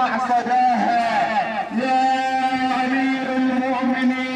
محصداها يا أمير المؤمنين.